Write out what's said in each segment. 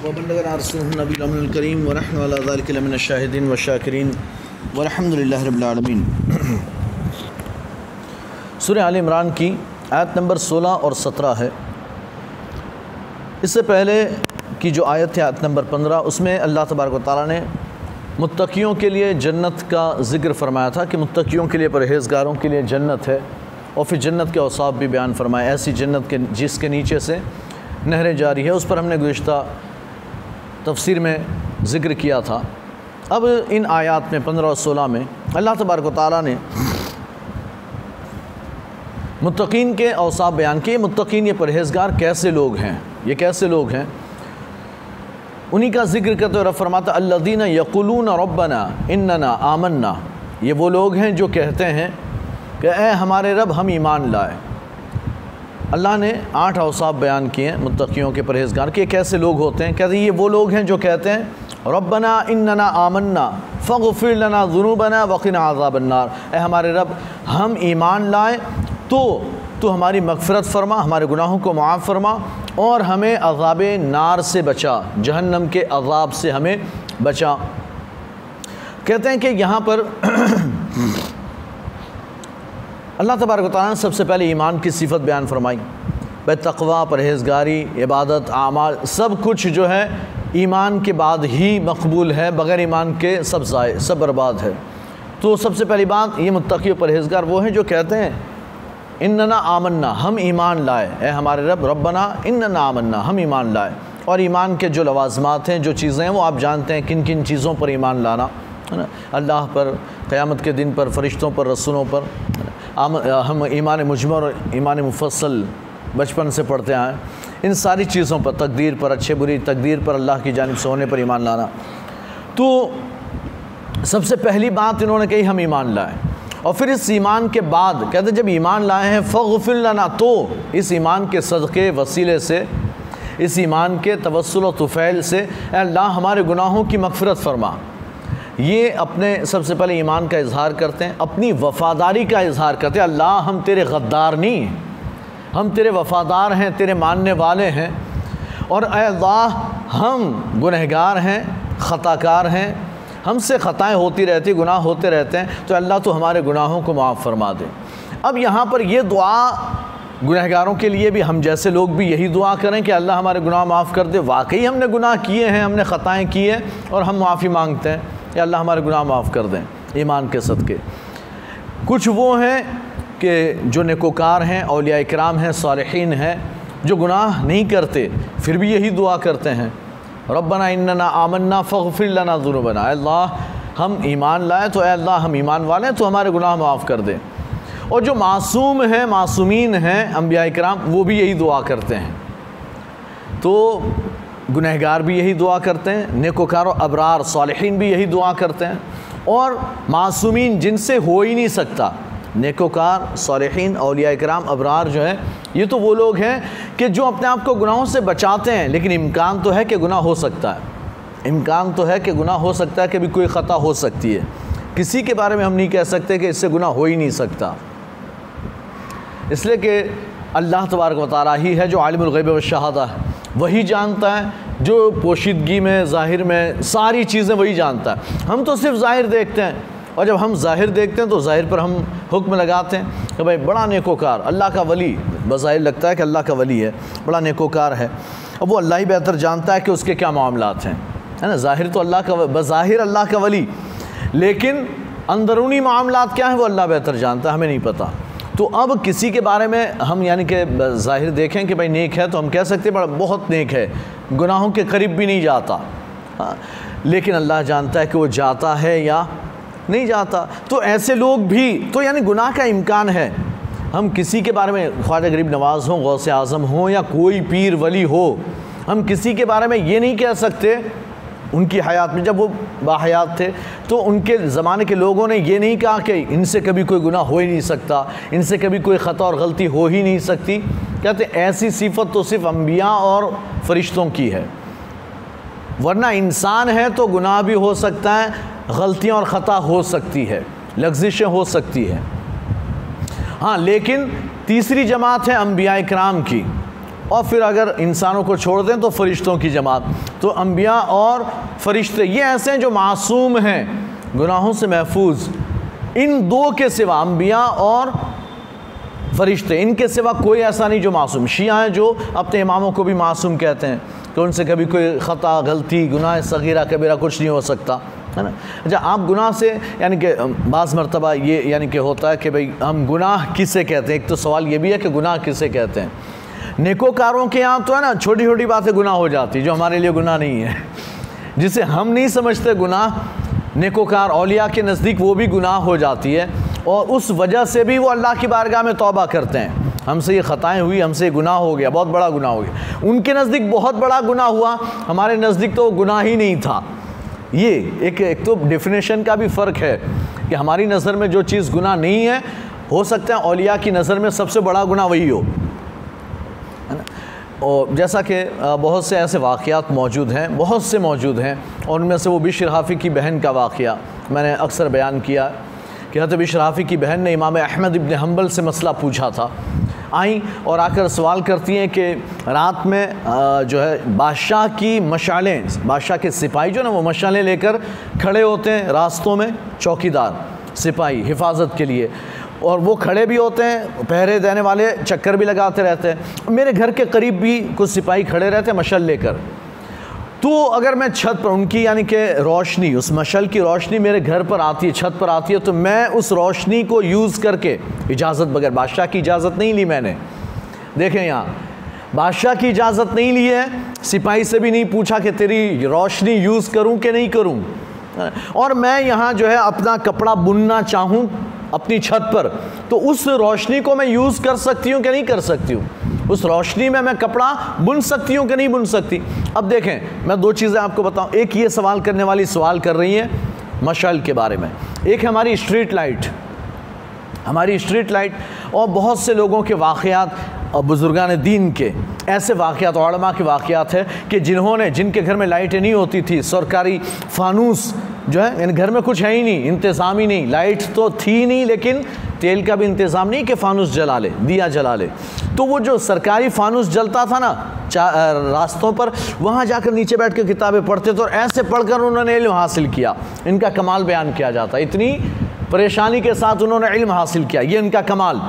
वबनबीम वरहमल शाहिदीन व शाकरीन वरहमदिल्ला सुर आल इमरान की आयत नंबर 16 और 17 है। इससे पहले की जो आयत है आयत नंबर 15 उसमें अल्लाह तबारक तारा ने मतकीियों के लिए जन्नत का ज़िक्र फरमाया था कि मतकीियों के लिए, परहेज़गारों के लिए जन्नत है। और फिर जन्नत के अवसाब भी बयान फरमाए, ऐसी जन्नत के जिसके नीचे से नहरें जारी है, उस पर हमने गुज्तर तफसीर में ज़िक्र किया था। अब इन आयात में, पंद्रह और सोलह में, अल्लाह तबारक ताली ने मुत्तकीन के अवसाब बयान किए। मुत्तकीन ये परहेज़गार कैसे लोग हैं? ये कैसे लोग हैं? उन्हीं का ज़िक्र करते हुए फरमाता अल्लादीन यकुलून रब्बना, इन्नना आमन्ना। ये वो लोग हैं जो कहते हैं कि ए हमारे रब, हम ईमान लाए। अल्लाह ने आठ अवसाब बयान किए हैं मुत्तकियों के परहेज़गार के कैसे लोग होते हैं, कहते हैं, ये वो लोग हैं जो कहते हैं, रब्बना इन्नना आमन्ना फ़िर लना जुनूबना वक़िना आज़ाबन्नार ए हमारे रब, हम ईमान लाए तो तो हमारी मगफ़रत फरमा, हमारे गुनाहों को माफ़ फरमा और हमें अज़ाब नार से बचा, जहन्नम के अज़ाब से हमें बचा। कहते हैं कि यहाँ पर अल्लाह तबारक ने सबसे पहले ईमान की सिफत बयान फरमाई। भाई तकवा परहेज़गारी, इबादत, आमाल, सब कुछ जो है, ईमान के बाद ही मकबूल है, बग़ैर ईमान के सब ज़ाय, सब बर्बाद है। तो सबसे पहली बात, ये मुत्तकी परहेज़गार वो हैं जो कहते हैं इन्ना आमन्ना, हम ईमान लाए। ए हमारे रब, रब्बना इन्ना आमन्ना, हम ईमान लाए। और ईमान के जो लवाजमात हैं, जो चीज़ें हैं, वो आप जानते हैं किन किन चीज़ों पर ईमान लाना। है ना? अल्लाह पर क़यामत के दिन पर फ़रिश्तों पर रसूलों पर। आम, हम ईमान मुजमर और ईमान मुफसल बचपन से पढ़ते आए इन सारी चीज़ों पर तकदीर पर अच्छे बुरी तकदीर पर अल्लाह की जानब से होने पर ईमान लाना। तो सबसे पहली बात इन्होंने कही हम ईमान लाए। और फिर इस ईमान के बाद कहते जब ईमान लाए हैं फ़िलना तो इस ईमान के सदक़े वसीले से इस ईमान के तवसल व तुफ़ैल से अल्लाह हमारे गुनाहों की मगफ़रत फरमा। ये अपने सबसे पहले ईमान का इजहार करते हैं, अपनी वफ़ादारी का इजहार करते हैं। अल्लाह, हम तेरे गद्दार नहीं हम तेरे वफ़ादार हैं, तेरे मानने वाले हैं। और अल्लाह, हम गुनहगार हैं, ख़ताकार हैं। हमसे ख़ताएँ होती रहती, गुनाह होते रहते हैं। तो अल्लाह तो हमारे गुनाहों को माफ़ फरमा दे। अब यहाँ पर ये दुआ गुनहगारों के लिए भी, हम जैसे लोग भी यही दुआ करें कि अल्लाह हमारे गुनाह माफ़ कर दे। वाकई हमने गुनाह किए हैं, हमने ख़ताएँ की हैं और हम माफ़ी मांगते हैं। कि अल्लाह हमारे गुनाह माफ़ कर दें, ईमान के सदक़े। कुछ वो हैं कि जो नेकोकार हैं अलिया कराम हैं, सालहीन हैं, जो गुनाह नहीं करते, फिर भी यही दुआ करते हैं, रब्बना इन्ना आमन्ना फ़िर लना जुनूबना। अल्लाह, हम ईमान लाए तो अल्लाह, हम ईमान वाले हैं तो हमारे गुनाह माफ़ कर दें। और जो मासूम हैं, मासूमीन हैं अम्बिया कराम वो भी यही दुआ करते हैं। तो गुनहगार भी यही दुआ करते हैं, नेकोकार, अबरार, सालहीन भी यही दुआ करते हैं। और मासूमीन जिनसे हो ही नहीं सकता, नेकोकार, सालहीन अलिया कराम अबरार जो है, ये तो वो लोग हैं कि जो अपने आप को गुनाहों से बचाते हैं, लेकिन इम्कान तो है कि गुनाह हो सकता है। इम्कान तो है कि गुनाह हो सकता है कि कोई ख़ता हो सकती है। किसी के बारे में हम नहीं कह सकते कि इससे गुनाह हो ही नहीं सकता। इसलिए कि अल्लाह तबारक वाली ही है जो आलिमगैब व शहादा है। वही जानता है, जो पोशीदगी में, ज़ाहिर में, सारी चीज़ें वही जानता है। हम तो सिर्फ़ ज़ाहिर देखते हैं, और जब हम ज़ाहिर देखते हैं तो ज़ाहिर पर हम हुक्म लगाते हैं कि भाई, बड़ा नेकोकार, अल्लाह का वली। बज़ाहिर लगता है कि अल्लाह का वली है, बड़ा नेकोकार है। अब वो अल्लाह ही बेहतर जानता है कि उसके क्या मामलात हैं। है ना? ज़ाहिर तो अल्लाह का बज़ाहिर अल्लाह का वली। लेकिन अंदरूनी मामलात क्या हैं, वो अल्लाह बेहतर जानता है, हमें नहीं पता। तो अब किसी के बारे में हम यानी कि ज़ाहिर देखें कि भाई नेक है तो हम कह सकते हैं बहुत नेक है। गुनाहों के करीब भी नहीं जाता। हाँ लेकिन अल्लाह जानता है कि वो जाता है या नहीं जाता। तो ऐसे लोग भी तो यानी गुनाह का इम्कान है। हम किसी के बारे में, ख्वाजा गरीब नवाज़ हों, गौस आज़म हों या कोई पीर वली हो, हम किसी के बारे में ये नहीं कह सकते उनकी हयात में, जब वो बाहयात थे तो उनके ज़माने के लोगों ने ये नहीं कहा कि इनसे कभी कोई गुनाह हो ही नहीं सकता, इनसे कभी कोई ख़ता और गलती हो ही नहीं सकती। कहते ऐसी सिफत तो सिर्फ़ अम्बिया और फरिश्तों की है। वरना इंसान है तो गुनाह भी हो सकता है, गलतियाँ और ख़ता हो सकती है, लग्जिशें हो सकती है। हाँ लेकिन तीसरी जमात है अम्बिया कराम की। और फिर अगर इंसानों को छोड़ दें तो फरिश्तों की जमात। तो अम्बिया और फरिश्ते ये ऐसे हैं जो मासूम हैं, गुनाहों से महफूज। इन दो के सिवा अम्बिया और फरिश्ते, इनके सिवा कोई ऐसा नहीं जो मासूम। शिया हैं जो अपने इमामों को भी मासूम कहते हैं कि उनसे कभी कोई ख़ता, गलती, गुनाह, सगीरा, कबीरा कुछ नहीं हो सकता, है ना? अच्छा आप गुनाह से, यानी कि बाज़ मरतबा ये, यानी कि होता है कि भाई, हम गुनाह किसे कहते हैं? एक तो सवाल ये भी है कि गुनाह किसे कहते हैं? नेकोकारों के यहाँ तो है ना छोटी छोटी बातें गुनाह हो जाती, जो हमारे लिए गुनाह नहीं है। जिसे हम नहीं समझते गुनाह, नेकोकार औलिया के नज़दीक वो भी गुनाह हो जाती है, और उस वजह से भी वो अल्लाह की बारगाह में तौबा करते हैं। हमसे ये ख़ताएँ हुई, हमसे गुनाह हो गया, बहुत बड़ा गुनाह हो गया। उनके नज़दीक बहुत बड़ा गुनाह हुआ, हमारे नज़दीक तो गुनाह ही नहीं था। ये एक एक तो डेफिनेशन का भी फ़र्क है कि हमारी नज़र में जो चीज़ गुनाह नहीं है, हो सकता है औलिया की नज़र में सबसे बड़ा गुनाह वही हो। और जैसा कि बहुत से ऐसे वाक़ात मौजूद हैं, बहुत से मौजूद हैं, और उनमें से वो बिशर हाफ़ी की बहन का वाक़ मैंने अक्सर बयान किया कि हत बिशर हाफ़ी की बहन ने इमाम अहमद इबन हम्बल से मसला पूछा था। आई और आकर सवाल करती हैं कि रात में जो है, बादशाह की मशालें, बादशाह के सिपाही जो ना, वो मशालें लेकर खड़े होते हैं रास्तों में, चौकीदार, सिपाही, हिफाजत के लिए। और वो खड़े भी होते हैं, पहरे देने वाले चक्कर भी लगाते रहते हैं। मेरे घर के करीब भी कुछ सिपाही खड़े रहते हैं मशल लेकर। तो अगर मैं छत पर, उनकी यानी कि रोशनी, उस मशल की रोशनी मेरे घर पर आती है, छत पर आती है तो मैं उस रोशनी को यूज़ करके, इजाज़त बगैर, बादशाह की इजाज़त नहीं ली मैंने। देखें यहाँ, बादशाह की इजाज़त नहीं ली है, सिपाही से भी नहीं पूछा कि तेरी रोशनी यूज़ करूँ कि नहीं करूँ। और मैं यहाँ जो है अपना कपड़ा बुनना चाहूँ अपनी छत पर तो उस रोशनी को मैं यूज़ कर सकती हूँ कि नहीं कर सकती हूँ? उस रोशनी में मैं कपड़ा बुन सकती हूँ कि नहीं बुन सकती? अब देखें, मैं दो चीज़ें आपको बताऊँ। एक ये सवाल करने वाली सवाल कर रही है मशाल के बारे में। एक हमारी स्ट्रीट लाइट। हमारी स्ट्रीट लाइट और बहुत से लोगों के वाक़ात और बुज़ुर्गान दीन के, ऐसे वाक़ात के वाक़ात है कि जिन्होंने, जिनके घर में लाइटें नहीं होती थी, सरकारी फानूस जो है इन घर में कुछ है ही नहीं, इंतज़ाम ही नहीं। लाइट तो थी नहीं, लेकिन तेल का भी इंतज़ाम नहीं कि फ़ानूस जला ले, दिया जला ले। तो वो जो सरकारी फ़ानूस जलता था ना रास्तों पर, वहाँ जाकर नीचे बैठ कर किताबें पढ़ते थे और ऐसे पढ़कर उन्होंने इल्म हासिल किया। इनका कमाल बयान किया जाता। इतनी परेशानी के साथ उन्होंने इल्म हासिल किया। ये इनका कमाल।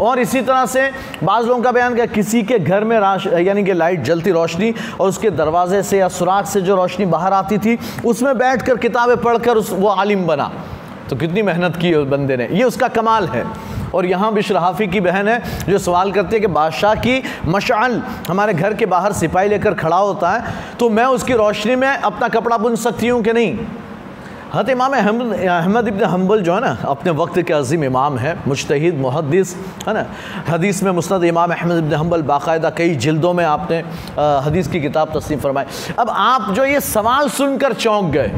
और इसी तरह से बाज़ लोगों का बयान किया किसी के घर में यानी कि लाइट जलती रोशनी और उसके दरवाजे से या सुराख से जो रोशनी बाहर आती थी, उसमें बैठ कर किताबें पढ़ कर उस, वो आलिम बना। तो कितनी मेहनत की उस बंदे ने। ये उसका कमाल है। और यहाँ भी शराफी की बहन है, जो सवाल करती है कि बादशाह की मशाल हमारे घर के बाहर सिपाही लेकर खड़ा होता है तो मैं उसकी रोशनी में अपना कपड़ा बुन सकती हूँ कि नहीं? हत इमाम अहमद इबन हम्बल जो है ना, अपने वक्त के अजीम इमाम है मुश्तद मुहदस है ना? हदीस में मुस्द इमाम अहमद इबन हम्बल बाकायदा कई जल्दों में आपने हदीस की किताब तस्लीम फरमाई। अब आप जो ये सवाल सुनकर चौंक गए।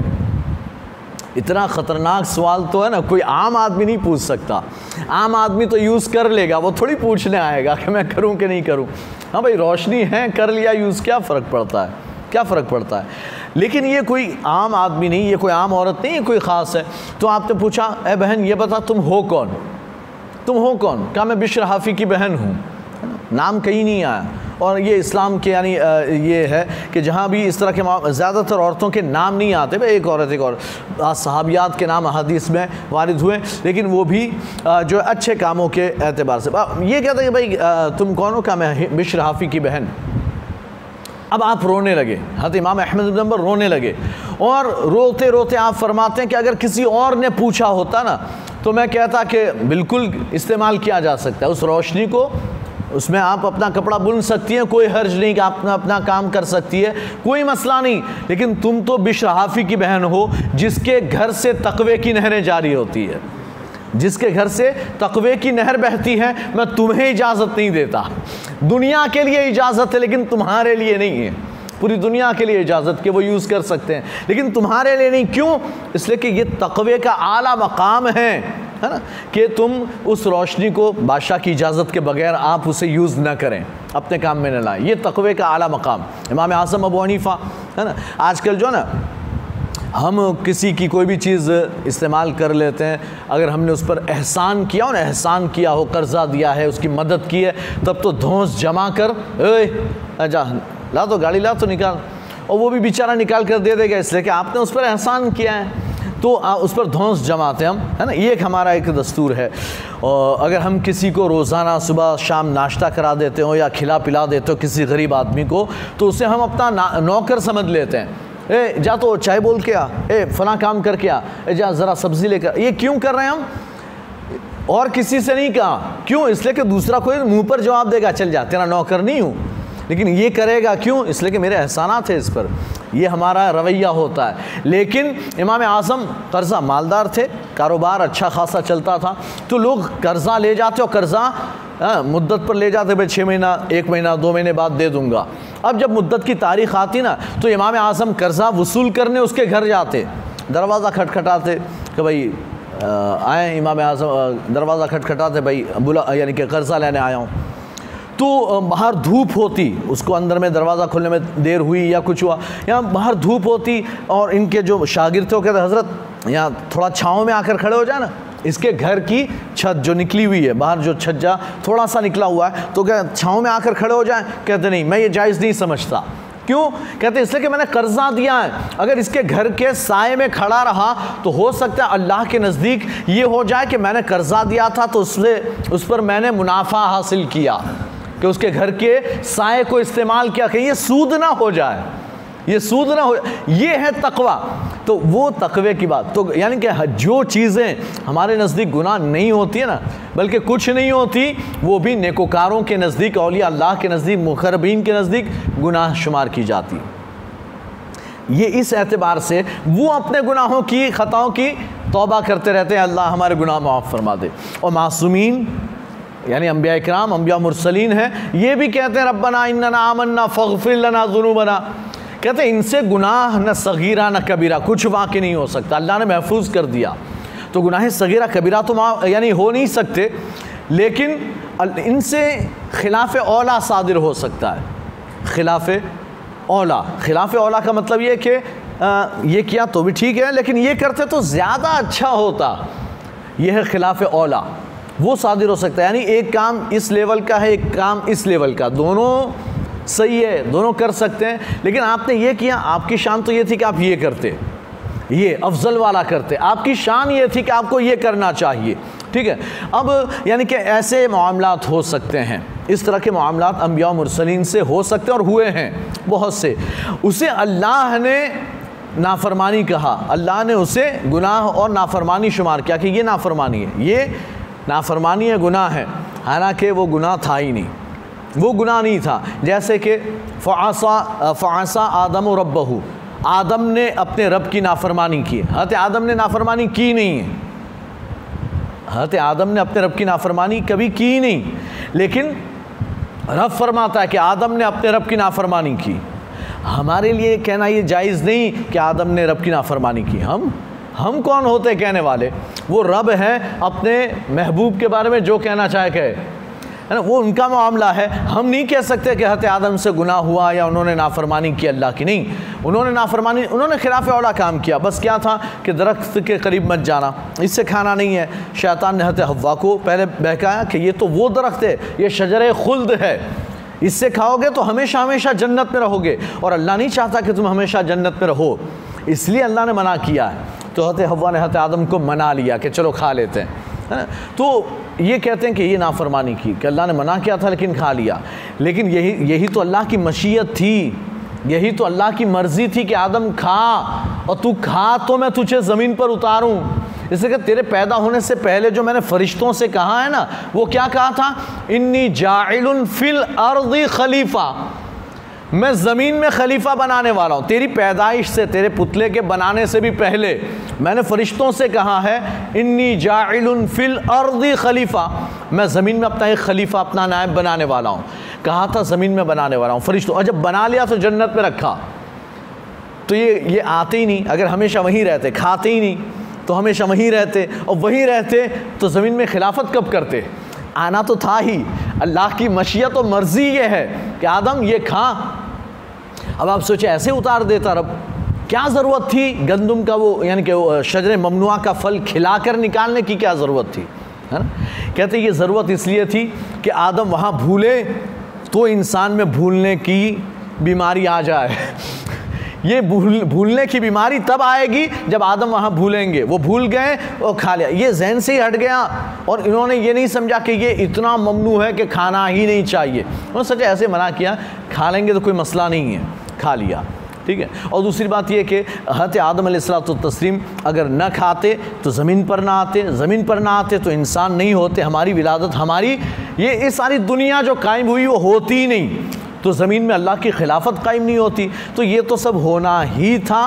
इतना ख़तरनाक सवाल तो है ना, कोई आम आदमी नहीं पूछ सकता। आम आदमी तो यूज़ कर लेगा, वो थोड़ी पूछने आएगा कि मैं करूँ कि नहीं करूँ। हाँ भाई, रोशनी है, कर लिया, यूज़, क्या फ़र्क पड़ता है? क्या फ़र्क पड़ता है? लेकिन ये कोई आम आदमी नहीं, ये कोई आम औरत नहीं, ये कोई ख़ास है। तो आपने पूछा, ए बहन, ये बता, तुम हो कौन? तुम हो कौन? क्या मैं बिशर हाफ़ी की बहन हूँ? नाम कहीं नहीं आया। और ये इस्लाम के, यानी ये है कि जहाँ भी इस तरह के ज़्यादातर औरतों के नाम नहीं आते। भाई, एक औरत, एक और। सहाबियात के नाम हदीस में वारिद हुए, लेकिन वो भी जो अच्छे कामों के अतबार से। ये कहते हैं कि, भाई तुम कौन हो? क्या मैं बिशर हाफ़ी की बहन? अब आप रोने लगे। हत इमाम अहमद नंबर रोने लगे। और रोते रोते आप फरमाते हैं कि अगर किसी और ने पूछा होता ना तो मैं कहता कि बिल्कुल इस्तेमाल किया जा सकता है। उस रोशनी को, उसमें आप अपना कपड़ा बुन सकती हैं, कोई हर्ज नहीं कि आप अपना काम कर सकती है। कोई मसला नहीं, लेकिन तुम तो बिशहाफ़ी की बहन हो, जिसके घर से तकवे की नहरें जारी होती है। जिसके घर से तकवे की नहर बहती है, मैं तुम्हें इजाज़त नहीं देता। दुनिया के लिए इजाज़त है, लेकिन तुम्हारे लिए नहीं है। पूरी दुनिया के लिए इजाज़त के, वो यूज़ कर सकते हैं। लेकिन तुम्हारे लिए नहीं, क्यों? इसलिए कि ये तकवे का आला मकाम है है ना? कि तुम उस रोशनी को, बादशाह की इजाज़त के बगैर आप उसे यूज़ ना करें। अपने काम में न लाएँ। ये तकवे का आला मकाम। इमाम आज़म अबू हनीफ़ा, है ना? आजकल जो है ना हम किसी की कोई भी चीज़ इस्तेमाल कर लेते हैं अगर हमने उस पर एहसान किया ना एहसान किया हो कर्ज़ा दिया है उसकी मदद की है तब तो धौंस जमा कर ए जा ला तो गाड़ी ला तो निकाल। और वो भी बेचारा निकाल कर दे देगा इसलिए कि आपने उस पर एहसान किया है। तो आ, उस पर धौंस जमाते हम है ना? ये एक हमारा एक दस्तूर है। और अगर हम किसी को रोज़ाना सुबह शाम नाश्ता करा देते हो या खिला पिला देते हो किसी गरीब आदमी को तो उसे हम अपना नौकर समझ लेते हैं। ए जा तो चाय बोल के आ। ए फला काम करके आ। ए जा ज़रा सब्ज़ी लेकर ये क्यों कर रहे हैं हम? और किसी से नहीं कहा। क्यों? इसलिए कि दूसरा कोई मुँह पर जवाब देगा चल जा तेरा नौकर नहीं हूँ। लेकिन ये करेगा क्यों? इसलिए कि मेरे एहसानात है इस पर। ये हमारा रवैया होता है। लेकिन इमाम आज़म कर्ज़ा मालदार थे कारोबार अच्छा खासा चलता था। तो लोग कर्ज़ा ले जाते और कर्ज़ा हाँ, मुद्दत पर ले जाते भाई छः महीना एक महीना दो महीने बाद दे दूँगा। अब जब मुद्दत की तारीख आती ना तो इमाम आज़म कर्ज़ा वसूल करने उसके घर जाते। दरवाज़ा खटखटाते कि भाई आए इमाम आज़म दरवाज़ा खटखटाते भाई, बुला, यानी कि कर्ज़ा लेने आया हूँ। तो बाहर धूप होती, उसको अंदर में दरवाज़ा खोलने में देर हुई या कुछ हुआ, यहाँ बाहर धूप होती और इनके जो शागिर थे, वो कहते, हज़रत, यहाँ थोड़ा छाँव में आकर खड़े हो जाए ना इसके घर की छत जो निकली हुई है, बाहर जो छज्जा थोड़ा सा निकला हुआ है तो क्या छाँव में आकर खड़े हो जाए। कहते, नहीं, मैं ये जायज़ नहीं समझता। क्यों? कहते, इसलिए कि मैंने कर्जा दिया है। अगर इसके घर के साय में खड़ा रहा तो हो सकता है अल्लाह के नज़दीक ये हो जाए कि मैंने कर्जा दिया था तो उससे, उस पर मैंने मुनाफा हासिल किया। कि उसके घर के साय को इस्तेमाल किया कि ये सूद ना हो जाए। ये सूद ना हो ये है तकवा। तो वो तकवे की बात। तो यानी कि जो चीज़ें हमारे नज़दीक गुनाह नहीं होती है ना, बल्कि कुछ नहीं होती, वो भी नेकोकारों के नज़दीक अलिया अल्लाह के नज़दीक, मुखरबीन के नज़दीक गुनाह शुमार की जाती ये इस एतबार से वो अपने गुनाहों की, ख़ताओं की तोबा करते रहते हैं। अल्लाह हमारे गुनाह माफ़ फरमा दे। और मासूमीन, यानी अम्बिया कराम अम्बिया मुरसलीन है, ये भी कहते हैं, रब्बना इन्ना आमन्ना फ़िर लना बना कहते इनसे गुनाह न सगीरा न कबीरा, कुछ वाकई नहीं हो सकता। अल्लाह ने महफूज कर दिया। तो गुनाह सगीरा, कबीरा तो यानी हो नहीं सकते, लेकिन इनसे खिलाफ ओला सादिर हो सकता है। खिलाफ ओला खिलाफ ओला का मतलब ये कि ये किया तो भी ठीक है, लेकिन ये करते तो ज़्यादा अच्छा होता। यह है खिलाफ ओला वो सादिर हो सकता है। यानी एक काम इस लेवल का है, एक काम इस लेवल का। दोनों सही है, दोनों कर सकते हैं। लेकिन आपने ये किया, आपकी शान तो ये थी कि आप ये करते। ये अफजल वाला करते। आपकी शान ये थी कि आपको ये करना चाहिए। ठीक है? अब यानी कि ऐसे मामलात हो सकते हैं। इस तरह के मामलात अम्बिया मुरसलिन से हो सकते हैं और हुए हैं, बहुत से। उसे अल्लाह ने नाफरमानी कहा। अल्लाह ने उसे गुनाह और नाफरमानी शुमार किया कि ये नाफरमानी है। ये नाफरमानी है गुनाह है। हालाँकि वो गुनाह था ही नहीं। वो गुनाह नहीं था। जैसे कि फ़ासा फ़ासा आदम और रब्बहू। आदम ने अपने रब की नाफरमानी की। हत आदम ने नाफरमानी की नहीं है। हत आदम ने अपने रब की नाफरमानी कभी की नहीं। लेकिन रब फरमाता है कि आदम ने अपने रब की नाफरमानी की। हमारे लिए कहना ये जायज़ नहीं कि आदम ने रब की नाफरमानी की। हम हम कौन होते कहने वाले? वो रब हैं अपने महबूब के बारे में जो कहना चाहे कहे। है ना? वो उनका मामला है। हम नहीं कह सकते कि हत आदम से गुनाह हुआ या उन्होंने नाफरमानी की अल्लाह की। नहीं, उन्होंने नाफरमानी, उन्होंने खिलाफ औला काम किया। बस क्या था कि दरख्त के करीब मत जाना। इससे खाना नहीं है। शैतान ने हत हवा को पहले बहकाया कि ये तो वो दरख्त है, ये शजर खुल्द है। इससे खाओगे तो हमेशा हमेशा जन्नत में रहोगे और अल्लाह नहीं चाहता कि तुम हमेशा जन्नत में रहो। इसलिए अल्लाह ने मना किया है। तो हत हवा ने हत आदम को मना लिया कि चलो खा लेते हैं। है। ना तो ये कहते हैं कि ये नाफरमानी की, कि अल्लाह ने मना किया था लेकिन खा लिया। लेकिन यही यही तो अल्लाह की मशीयत थी। यही तो अल्लाह की मर्ज़ी थी कि आदम खा, और तू खा तो मैं तुझे ज़मीन पर उतारूँ। इसलिए तेरे पैदा होने से पहले जो मैंने फरिश्तों से कहा है ना, वो क्या कहा था? इन्नी जाइल फिल अर्दी खलीफा। मैं ज़मीन में खलीफा बनाने वाला हूँ। तेरी पैदाइश से, तेरे पुतले के बनाने से भी पहले मैंने फरिश्तों से कहा है, इन्नी जाइल फिल अर्दी खलीफा। मैं ज़मीन में अपना एक खलीफा, अपना नायब बनाने वाला हूँ। कहा था ज़मीन में बनाने वाला हूँ। फरिश्तों, और जब बना लिया तो जन्नत में रखा। तो ये ये आते ही नहीं। अगर हमेशा वहीं रहते, खाते ही नहीं तो हमेशा वहीं रहते, और वहीं रहते तो ज़मीन में खिलाफत कब करते? आना तो था ही। अल्लाह की मशीयत और मर्ज़ी ये है कि आदम ये खा अब आप सोचे ऐसे उतार देता रब। क्या ज़रूरत थी गंदम का वो, यानी कि शजर ममनुआ का फल खिलाकर निकालने की क्या ज़रूरत थी? है ना? कहते ये ज़रूरत इसलिए थी कि आदम वहाँ भूले तो इंसान में भूलने की बीमारी आ जाए। ये भूल, भूलने की बीमारी तब आएगी जब आदम वहाँ भूलेंगे। वो भूल गए और खा लिया। ये जहन से ही हट गया और इन्होंने ये नहीं समझा कि ये इतना ममनू है कि खाना ही नहीं चाहिए। उन्होंने सच, ऐसे मना किया, खा लेंगे तो कोई मसला नहीं है। खा लिया। ठीक है? और दूसरी बात यह कि हत आदम तो तस्लीम अगर न खाते तो ज़मीन पर ना आते, ज़मीन पर ना आते तो इंसान नहीं होते, हमारी विलादत हमारी, ये ये सारी दुनिया जो कायम हुई वो होती ही नहीं। तो ज़मीन में अल्लाह की खिलाफत कायम नहीं होती। तो ये तो सब होना ही था,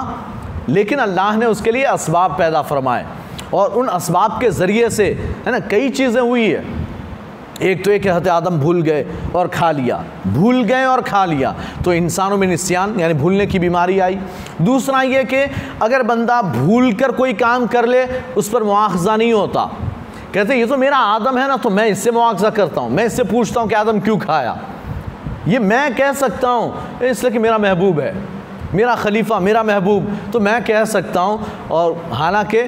लेकिन अल्लाह ने उसके लिए इसबाब पैदा फरमाए। और उन इसबाब के ज़रिए से, है ना, कई चीज़ें हुई है। एक तो एक हत आदम भूल गए और खा लिया। भूल गए और खा लिया। तो इंसानों में निस्यान, यानी भूलने की बीमारी आई। दूसरा ये कि अगर बंदा भूल कर कोई काम कर ले, उस पर मुआवजा नहीं होता। कहते ये तो मेरा आदम है ना तो मैं इससे मुआवजा करता हूँ। मैं इससे पूछता हूँ कि आदम क्यों खाया? ये मैं कह सकता हूँ, इसलिए कि मेरा महबूब है। मेरा खलीफा, मेरा महबूब। तो मैं कह सकता हूँ, और हालाँकि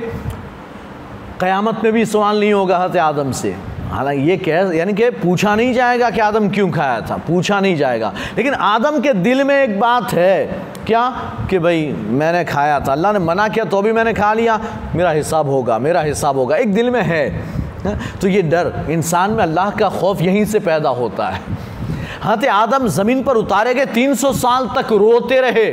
क़यामत में भी सवाल नहीं होगा हत आदम से। हालाँकि ये कह, यानी कि पूछा नहीं जाएगा कि आदम क्यों खाया था, पूछा नहीं जाएगा। लेकिन आदम के दिल में एक बात है, क्या? कि भाई, मैंने खाया था। अल्लाह ने मना किया तो भी मैंने खा लिया। मेरा हिसाब होगा, मेरा हिसाब होगा। एक दिल में है तो ये डर, इंसान में अल्लाह का खौफ यहीं से पैदा होता है। हत आदम ज़मीन पर उतारे गए 300 साल तक रोते रहे।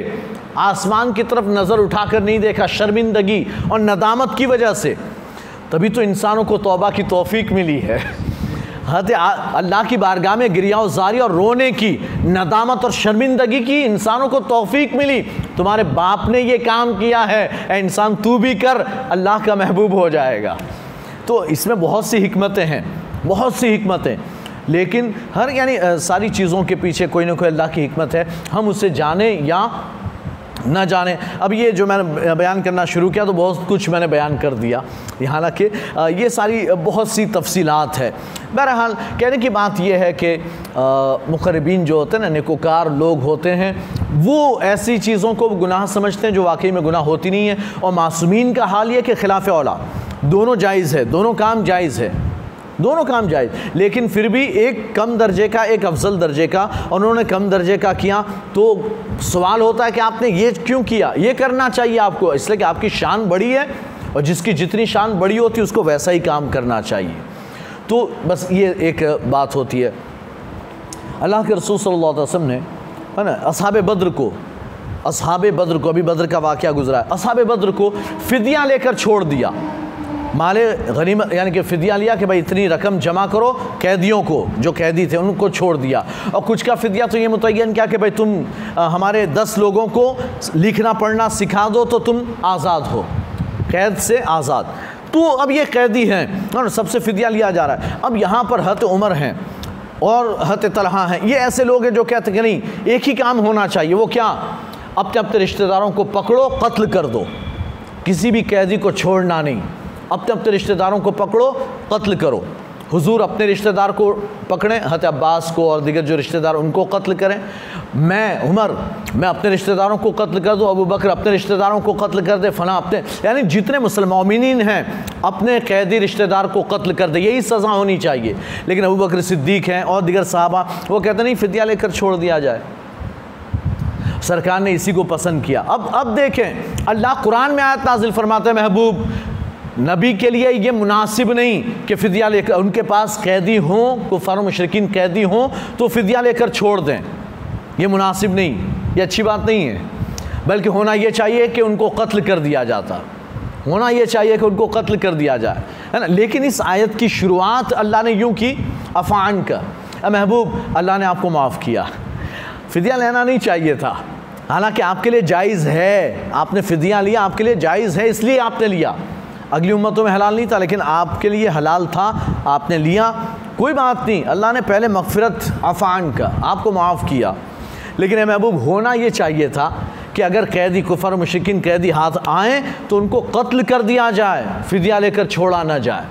आसमान की तरफ़ नज़र उठाकर नहीं देखा शर्मिंदगी और नदामत की वजह से। तभी तो इंसानों को तौबा की तौफीक मिली है। हत अल्लाह की बारगाह में गिरियाओ जारी और रोने की, नदामत और शर्मिंदगी की इंसानों को तौफीक मिली। तुम्हारे बाप ने ये काम किया है ए इंसान, तू भी कर, अल्लाह का महबूब हो जाएगा। तो इसमें बहुत सी हमतें हैं, बहुत सी हमतें लेकिन हर, यानी सारी चीज़ों के पीछे कोई ना कोई अल्लाह की हमत है। हम उसे जाने या ना जाने। अब ये जो मैंने बयान करना शुरू किया तो बहुत कुछ मैंने बयान कर दिया। हालाँकि ये सारी बहुत सी तफसीलात है। बहरहाल, कहने की बात यह है कि मुकरबिन जो होते हैं ना, निकोकार लोग होते हैं, वो ऐसी चीज़ों को गुनाह समझते हैं जो वाकई में गुनाह होती नहीं है। और मासूमीन का हाल ये कि खिलाफ औला। दोनों जायज़ है, दोनों काम जायज़ है। दोनों काम जायज़। लेकिन फिर भी एक कम दर्जे का, एक अफजल दर्जे का उन्होंने कम दर्जे का किया। तो सवाल होता है कि आपने ये क्यों किया? ये करना चाहिए आपको। इसलिए कि आपकी शान बड़ी है, और जिसकी जितनी शान बड़ी होती है, उसको वैसा ही काम करना चाहिए। तो बस ये एक बात होती है। अल्लाह के रसूल सल्लल्लाहु अलैहि वसल्लम ने, है ना, असहाब बद्र को, असहाब बद्र को, अभी बद्र का वाक़ गुजरा है, असहाब बद्र को फिदियाँ लेकर छोड़ दिया। माल गनीमत, यानी कि फ़दिया लिया कि भाई इतनी रकम जमा करो कैदियों को, जो कैदी थे, उनको छोड़ दिया। और कुछ का फ़दिया तो ये मुतन क्या कि भाई तुम हमारे दस लोगों को लिखना, पढ़ना सिखा दो तो तुम आज़ाद हो। कैद से आज़ाद। तो अब ये कैदी हैं, और सबसे फ़दिया लिया जा रहा है। अब यहाँ पर हत उमर हैं, और हत तलहा हैं। ये ऐसे लोग हैं जो कहते हैं कि नहीं, एक ही काम होना चाहिए, वो क्या? अपने अपने रिश्तेदारों को पकड़ो, कत्ल कर दो। किसी भी कैदी को छोड़ना नहीं। अपने अपने रिश्तेदारों को पकड़ो, कत्ल करो। हुजूर अपने रिश्तेदार को पकड़ें हत अब्बास को और दिगर जो रिश्तेदार उनको कत्ल करें। मैं, उमर, मैं अपने रिश्तेदारों को कत्ल कर दूँ, अबू बकर अपने रिश्तेदारों को कत्ल कर दे फ़ना अपने, यानी जितने मुसलमिन हैं, अपने कैदी रिश्तेदार को कत्ल कर दे, यही सज़ा होनी चाहिए। लेकिन अबू बकर सिद्दीक हैं और दिगर साहबा, वो कहते नहीं फितिया लेकर छोड़ दिया जाए। सरकार ने इसी को पसंद किया। अब अब देखें, अल्लाह कुरान में आयत नाजिल फरमाते महबूब नबी के लिए ये मुनासिब नहीं कि फ़िदिया लेकर उनके पास कैदी हों, कुफार, मशरकिन कैदी हों तो फ़िदिया लेकर छोड़ दें। ये मुनासिब नहीं, ये अच्छी बात नहीं है। बल्कि होना ये चाहिए कि उनको कत्ल कर दिया जाता। होना ये चाहिए कि उनको कत्ल कर दिया जाए। है ना? लेकिन इस आयत की शुरुआत अल्लाह ने यूँ की अफ़ान का। महबूब, अल्लाह ने आपको माफ़ किया। फ़िदिया लेना नहीं चाहिए था। हालाँकि आपके लिए जायज़ है। आपने फ़िदिया लिया, आपके लिए जायज़ है, इसलिए आपने लिया। अगली उम्मतों में हलाल नहीं था, लेकिन आपके लिए हलाल था, आपने लिया। कोई बात नहीं, अल्लाह ने पहले मगफरत अफ़ान का, आपको माफ़ किया। लेकिन महबूब, होना ये चाहिए था कि अगर कैदी कुफर मुशिकिन कैदी हाथ आए तो उनको कत्ल कर दिया जाए, फिदिया लेकर छोड़ा ना जाए।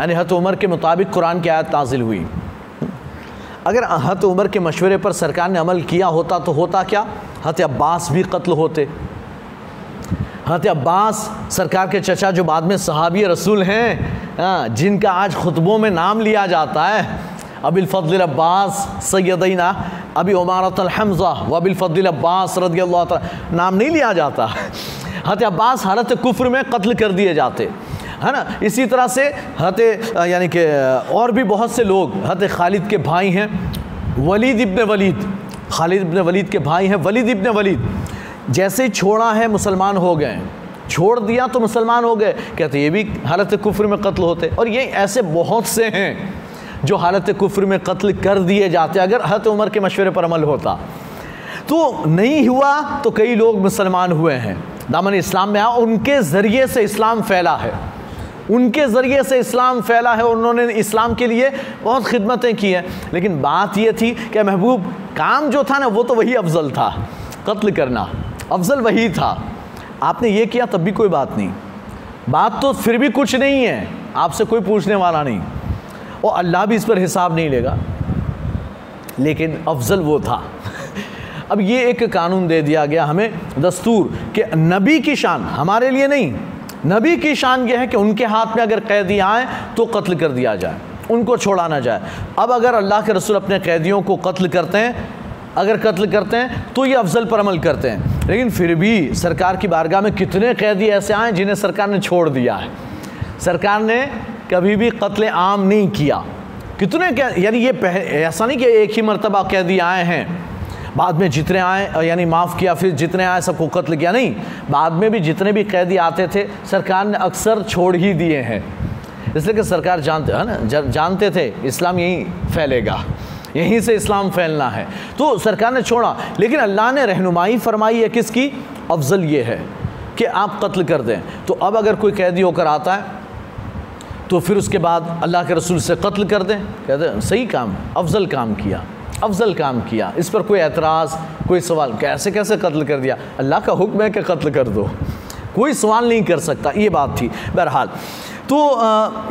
यानी हत उमर के मुताबिक कुरान की आयत नाजिल हुई। अगर हत उमर के मशवरे पर सरकार ने अमल किया होता तो होता क्या? हत अब्बास भी कत्ल होते। हत अब्बास सरकार के चचा जो बाद में सहाबी रसूल हैं जिनका आज खुतबों में नाम लिया जाता है। अबिल फजल अब्बास सैदीना अबी उमारत हमज़ा वबिल फजल अब्बास रदी नाम नहीं लिया जाता। हत अब्बास हालत कुफ्र में कत्ल कर दिए जाते, है ना? इसी तरह से हत यानी कि और भी बहुत से लोग हत खालिद के भाई हैं, वलीद इब्न वलीद, खालिद इब्न वलीद के भाई हैं, वलीद इब्न वलीद। जैसे छोड़ा है मुसलमान हो गए, छोड़ दिया तो मुसलमान हो गए। कहते ये भी हालत कुफ्र में कत्ल होते। और ये ऐसे बहुत से हैं जो हालत कुफ्र में कत्ल कर दिए जाते अगर हत उमर के मशवरे पर अमल होता। तो नहीं हुआ तो कई लोग मुसलमान हुए हैं। दामन इस्लाम में आया, उनके ज़रिए से इस्लाम फैला है। उनके ज़रिए से इस्लाम फैला है, उन्होंने इस्लाम के लिए बहुत खिदमतें की हैं। लेकिन बात यह थी कि महबूब, काम जो था ना, वो तो वही अफजल था, कत्ल करना। अफजल वही था। आपने ये किया तब भी कोई बात नहीं। बात तो फिर भी कुछ नहीं है। आपसे कोई पूछने वाला नहीं। और अल्लाह भी इस पर हिसाब नहीं लेगा। लेकिन अफजल वो था। अब ये एक कानून दे दिया गया हमें दस्तूर कि नबी की शान हमारे लिए नहीं। नबी की शान यह है कि उनके हाथ में अगर कैदी आए तो कत्ल कर दिया जाए। उनको छोड़ा ना जाए। अब अगर अल्लाह के रसूल अपने कैदियों को कत्ल करते हैं, अगर कत्ल करते हैं तो ये अफजल पर अमल करते हैं। लेकिन फिर भी सरकार की बारगाह में कितने कैदी ऐसे आए जिन्हें सरकार ने छोड़ दिया है? सरकार ने कभी भी कत्ल आम नहीं किया। कितने यानी ये पह, ऐसा नहीं कि एक ही मरतबा कैदी आए हैं। बाद में जितने आए यानी माफ़ किया फिर जितने आए सबको कत्ल किया। नहीं बाद में भी जितने भी कैदी आते थे सरकार ने अक्सर छोड़ ही दिए हैं। इसलिए कि सरकार जानते है ना जानते थे इस्लाम यहीं फैलेगा। यहीं से इस्लाम फैलना है। तो सरकार ने छोड़ा, लेकिन अल्लाह ने रहनुमाई फरमाई है किसकी? अफजल ये है कि आप कत्ल कर दें। तो अब अगर कोई कैदी होकर आता है तो फिर उसके बाद अल्लाह के रसूल से कत्ल कर दें। कहते हैं, सही काम अफजल काम किया, अफजल काम किया, इस पर कोई एतराज़, कोई सवाल, कैसे कैसे कत्ल कर दिया? अल्लाह का हुक्म है कि कत्ल कर दो। कोई सवाल नहीं कर सकता, ये बात थी, बहरहाल। तो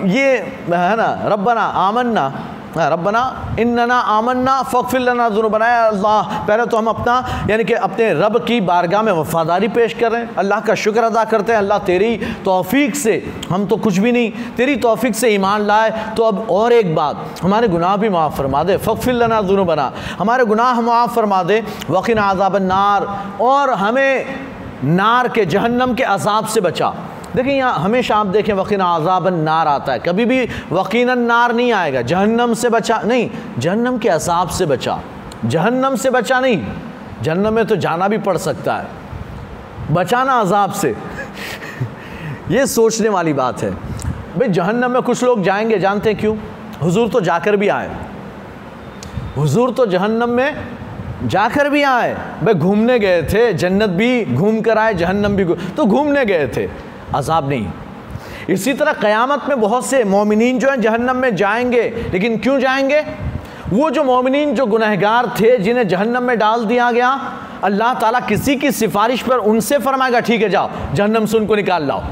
ये, है ना रबना आमन्ना रबना इन्ना आमन्ना फ़िलना बनाया अल्लाह। पहले तो हम अपना, यानी कि अपने रब की बारगाह में वफ़ादारी पेश कर रहे हैं। अल्लाह का शुक्र अदा करते हैं। अल्लाह तेरी तोफ़ी से, हम तो कुछ भी नहीं, तेरी तोफ़ी से ईमान लाए। तो अब और एक बात, हमारे गुनाह भी माफ़ फरमा दे। फ़िलना दोनों बना हमारे गुनाह माफ़ फरमा दे। वकीन आज़ाब नार और हमें नार के जहन्नम के अजाब से बचा। देखिए यहाँ हमेशा आप देखें वकीन आज़ाबन नार आता है। कभी भी वकीन नार नहीं आएगा। जहन्नम से बचा नहीं, जहन्नम के अजाब से बचा। जहन्नम से बचा नहीं, जहन्नम में तो जाना भी पड़ सकता है। बचाना अजाब से। ये सोचने वाली बात है। भाई जहन्नम में कुछ लोग जाएँगे, जानते हैं क्यों? हुजूर तो जाकर भी आए। हुजूर तो जहन्नम में जाकर भी आए। भाई घूमने गए थे, जन्नत भी घूम कर आए, जहन्नम भी तो घूमने गए थे। अजाब नहीं। इसी तरह क़यामत में बहुत से मोमिन जो हैं जहन्नम में जाएँगे, लेकिन क्यों जाएँगे? वो जो मोमिन जो गुनहगार थे, जिन्हें जहन्नम में डाल दिया गया, अल्लाह ताला किसी की सिफारिश पर उनसे फरमाएगा, ठीक है, जाओ, जहन्नम से उनको निकाल लाओ।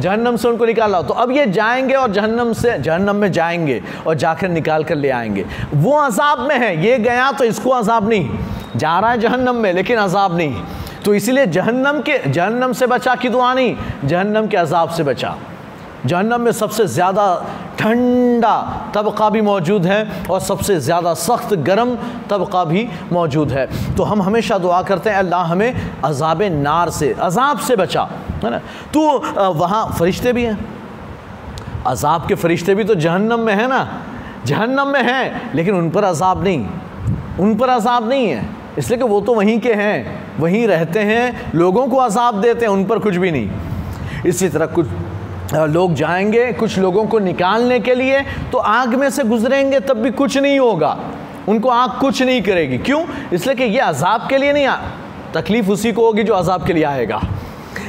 जहन्नम से उनको निकाल लाओ। तो अब ये जाएँगे और जहन्नम से, जहन्नम में जाएँगे और जाकर निकाल कर ले आएँगे। वो अजाब में है, ये गया तो इसको अजाब नहीं। जा रहा है जहन्नम में, लेकिन अजाब नहीं। तो इसीलिए जहन्नम के, जहन्नम से बचा की दुआ नहीं, जहन्नम के अजाब से बचा। जहन्नम में सबसे ज़्यादा ठंडा तबका भी मौजूद है और सबसे ज़्यादा सख्त गर्म तबका भी मौजूद है। तो हम हमेशा दुआ करते हैं, अल्लाह हमें अजाब नार से, अजाब से बचा, है ना? तो वहाँ फरिश्ते भी हैं। अजाब के फरिश्ते भी तो जहन्नम में हैं ना? जहन्नम में हैं, लेकिन उन पर अजाब नहीं। उन पर अजाब नहीं है, इसलिए कि वो तो वहीं के हैं। वहीं रहते हैं, लोगों को अजाब देते हैं, उन पर कुछ भी नहीं। इसी तरह कुछ लोग जाएँगे, कुछ लोगों को निकालने के लिए तो आग में से गुजरेंगे, तब भी कुछ नहीं होगा। उनको आग कुछ नहीं करेगी। क्यों? इसलिए कि ये अजाब के लिए नहीं आ, तकलीफ़ उसी को होगी जो अजाब के लिए आएगा।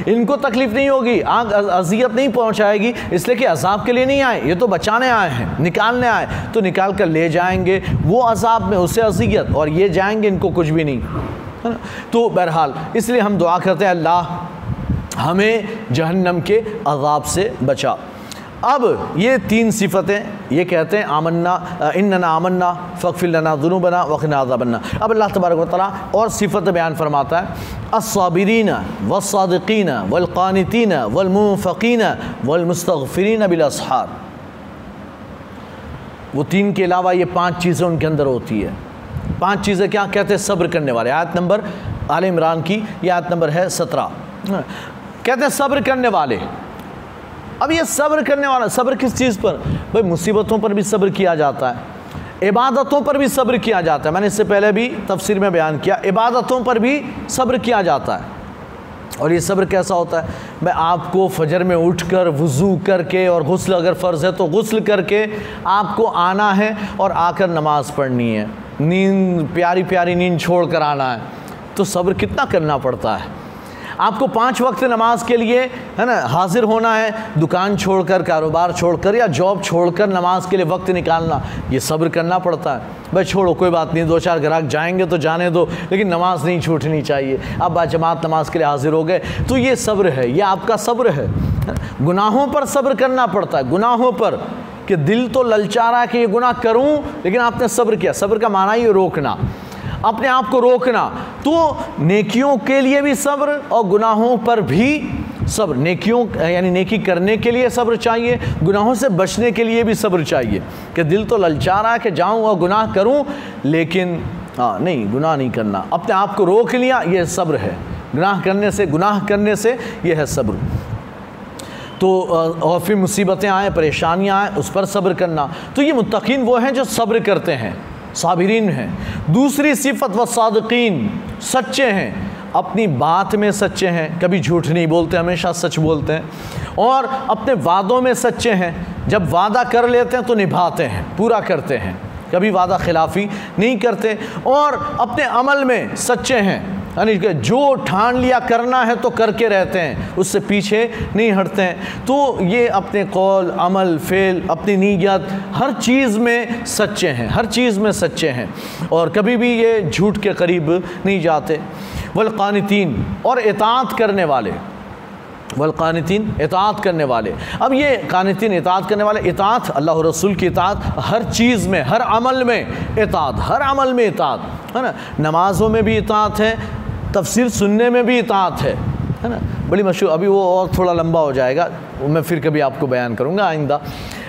इनको तकलीफ़ नहीं होगी, आग अजियत नहीं पहुंचाएगी, इसलिए कि अजाब के लिए नहीं आए। ये तो बचाने आए हैं, निकालने आए। तो निकाल कर ले जाएँगे, वो अजाब में, उससे अजियत, और ये जाएँगे, इनको कुछ भी नहीं। है ना? तो बहरहाल, इसलिए हम दुआ करते हैं अल्लाह हमें जहन्नम के अजाब से बचा। अब ये तीन सिफतें, ये कहते हैं, आमन्ना इन आमन्ना फ़िलना बना वक़ना बन्ना अब अल्लाह तबारक ताली और सिफत बयान फरमाता है असबिरीन वसादीन वलक़ानतीन वलमफ़ीन वलमस्तफ़रीन बिलसहार वो तीन के अलावा ये पाँच चीज़ें उनके अंदर होती है। पाँच चीज़ें क्या कहते हैं? सब्र करने वाले। आयत नंबर आल इमरान की, ये आयत नंबर है सत्रह। कहते हैं सब्र करने वाले। अब ये सब्र करने वाला, सब्र किस चीज़ पर? भाई, मुसीबतों पर भी सब्र किया जाता है। इबादतों पर भी सब्र किया जाता है। मैंने इससे पहले भी तफसीर में बयान किया, इबादतों पर भी सब्र किया जाता है। और ये सब्र कैसा होता है? मैं आपको फजर में उठकर, वज़ू करके और गसल अगर फ़र्ज़ है तो गसल करके आपको आना है और आकर नमाज़ पढ़नी है। नींद, प्यारी प्यारी नींद छोड़ कर आना है। तो सब्र कितना करना पड़ता है? आपको पाँच वक्त नमाज़ के लिए, है ना, हाजिर होना है, दुकान छोड़कर, कारोबार छोड़कर या जॉब छोड़कर नमाज़ के लिए वक्त निकालना, ये सब्र करना पड़ता है। भाई छोड़ो, कोई बात नहीं दो चार ग्राहक जाएँगे तो जाने दो, लेकिन नमाज़ नहीं छूटनी चाहिए। अब बाजमात नमाज़ के लिए हाजिर हो गए तो ये सब्र है, ये आपका सब्र है। गुनाहों पर सब्र करना पड़ता है, गुनाहों पर। कि दिल तो ललचा रहा है कि ये गुनाह करूँ, लेकिन आपने सब्र किया। सब्र का माना ही रोकना। अपने आप को रोकना। तो नेकियों के लिए भी सब्र और गुनाहों पर भी सब्र। नेकियों, यानी नेकी करने के लिए सब्र चाहिए, गुनाहों से बचने के लिए भी सब्र चाहिए। कि दिल तो ललचा रहा है कि जाऊँ और गुनाह करूँ, लेकिन हाँ नहीं, गुनाह नहीं करना। अपने आप को रोक लिया, ये सब्र है। गुनाह करने से, गुनाह करने से यह है सब्र। तो और फिर मुसीबतें आएँ, परेशानियाँ आएँ, उस पर सब्र करना। तो ये मुतकीन वो हैं जो सब्र करते हैं, साबरीन हैं। दूसरी सिफत व सादकीन सच्चे हैं, अपनी बात में सच्चे हैं, कभी झूठ नहीं बोलते, हमेशा सच बोलते हैं। और अपने वादों में सच्चे हैं, जब वादा कर लेते हैं तो निभाते हैं, पूरा करते हैं। कभी वादा खिलाफ़ी नहीं करते, और अपने अमल में सच्चे हैं। यानी जो ठान लिया करना है तो करके रहते हैं, उससे पीछे नहीं हटते हैं। तो ये अपने कौल, अमल, फेल, अपनी नीयत, हर चीज़ में सच्चे हैं, हर चीज़ में सच्चे हैं। और कभी भी ये झूठ के करीब नहीं जाते। वलक़ानतीन, और इतात करने वाले, वलक़ानतीन इतात करने वाले। अब ये कानतीन इतात करने वाले इतात अल्लाह रसूल की इतात हर चीज़ में, हर अमल में इतात हर अमल में इतात है ना? नमाज़ों में भी इतात है तफसीर सुनने में भी इतात है है ना? बड़ी मशहूर, अभी वो और थोड़ा लंबा हो जाएगा, मैं फिर कभी आपको बयान करूँगा आइंदा,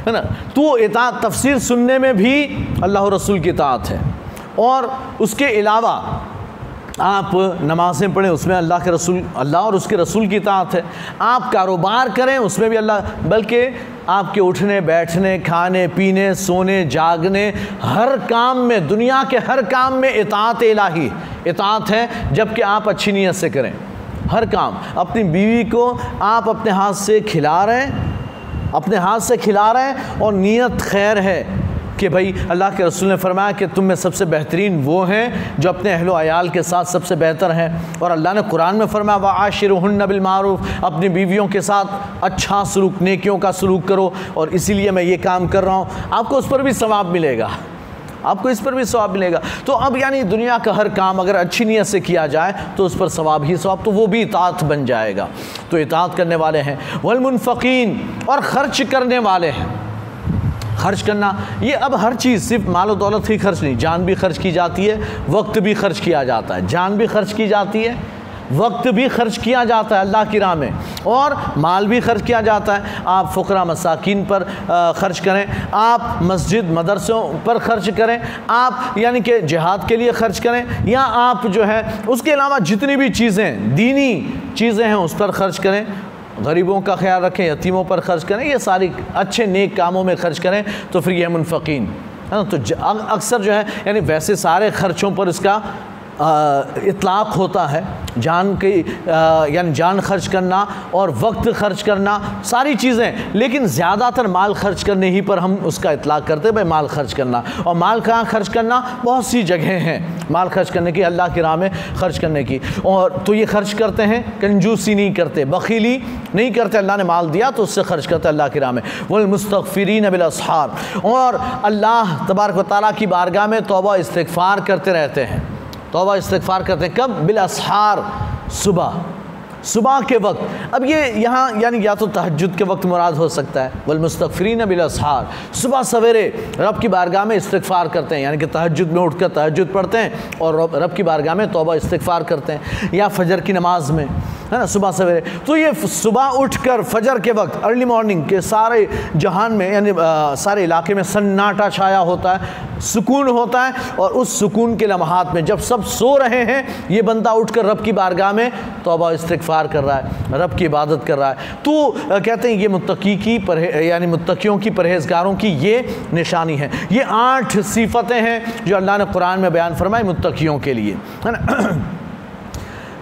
है ना? तो इतात तफसीर सुनने में भी अल्लाह रसूल की इतात है। और उसके अलावा आप नमाज़ें पढ़ें, उसमें अल्लाह के रसूल, अल्लाह और उसके रसूल की तात है। आप कारोबार करें, उसमें भी अल्लाह, बल्कि आपके उठने, बैठने, खाने, पीने, सोने, जागने, हर काम में, दुनिया के हर काम में इतात इलाही। इतात है जबकि आप अच्छी नीयत से करें। हर काम। अपनी बीवी को आप अपने हाथ से खिला रहे हैं, अपने हाथ से खिला रहे हैं, और नीयत खैर है। कि भाई अल्लाह के रसूल ने फरमाया कि तुम में सबसे बेहतरीन वो हैं जो अपने अहलो आयाल के साथ सबसे बेहतर हैं। और अल्लाह ने कुरान में फरमाया व आशिरहन बिलमारूफ़ अपनी बीवियों के साथ अच्छा सलूक, नेकियों का सलूक करो। और इसीलिए मैं ये काम कर रहा हूँ। आपको उस पर भी सवाब मिलेगा। आपको इस पर भी सवाब मिलेगा। तो अब यानी दुनिया का हर काम अगर अच्छी नीयत से किया जाए तो उस पर सवाब ही सवाब तो वो भी इतात बन जाएगा। तो इतात करने वाले हैं। वलमुनफ़ीन और ख़र्च करने वाले हैं। खर्च करना, ये अब हर चीज़ सिर्फ़ मालो दौलत ही खर्च नहीं, जान भी खर्च की जाती है, वक्त भी खर्च किया जाता है। जान भी खर्च की जाती है, वक्त भी खर्च किया जाता है अल्लाह की राह में, और माल भी खर्च किया जाता है। आप फ़करा मसाकिन पर ख़र्च करें, आप मस्जिद मदरसों पर खर्च करें, आप यानी कि जिहाद के लिए ख़र्च करें, या आप जो है, उसके अलावा जितनी भी चीज़ें, दीनी चीज़ें हैं, उस पर खर्च करें। गरीबों का ख्याल रखें, यतीमों पर खर्च करें, ये सारी अच्छे नेक कामों में खर्च करें तो फिर यह मुनफ़ीन है ना? तो अक्सर जो है, यानी वैसे सारे ख़र्चों पर इसका इतलाक़ होता है, जान के यानी जान खर्च करना और वक्त खर्च करना, सारी चीज़ें, लेकिन ज़्यादातर माल खर्च करने ही पर हम उसका इतलाक़ करते हैं, भाई माल खर्च करना। और माल कहाँ खर्च करना? बहुत सी जगह हैं, माल खर्च करने की, अल्लाह की राह में खर्च करने की। और तो ये खर्च करते हैं, कंजूसी नहीं करते, बखीली नहीं करते, अल्लाह ने माल दिया तो उससे खर्च करते अल्लाह की राह में। वलमस्तफ़रीन बिलसहार और अल्लाह तबारक ताली की बारगाह में तोबा इस्तफ़ार करते रहते हैं। तोबा इस्तफ़ार करते हैं। कब? बिलसहार सुबह। सुबह के वक्त। अब ये यहाँ, यानी या तो तहजद के वक्त मुराद हो सकता है। वलमस्तफ़रीन बिलसहार सुबह सवेरे रब की बारगाह में इस्तफ़ार करते हैं। यानी कि तहजद में उठ कर तहजद पढ़ते हैं और रब की बारगाह में तोबा इस्तफ़ार करते हैं। या फजर की नमाज़ में। है ना, सुबह सवेरे। तो ये सुबह उठकर फजर के वक्त अर्ली मॉर्निंग के सारे जहान में, यानी सारे इलाके में सन्नाटा छाया होता है, सुकून होता है, और उस सुकून के लम्हात में जब सब सो रहे हैं, ये बंदा उठकर रब की बारगाह में तोबा इस्तफ़ार कर रहा है, रब की इबादत कर रहा है। तो कहते हैं ये मुत्तकी की परहेज, यानी मुत्तकियों की परहेजगारों की ये निशानी है। ये आठ सिफतें हैं जो अल्लाह ने कुरान में बयान फरमाई मुत्तकियों के लिए, है ना?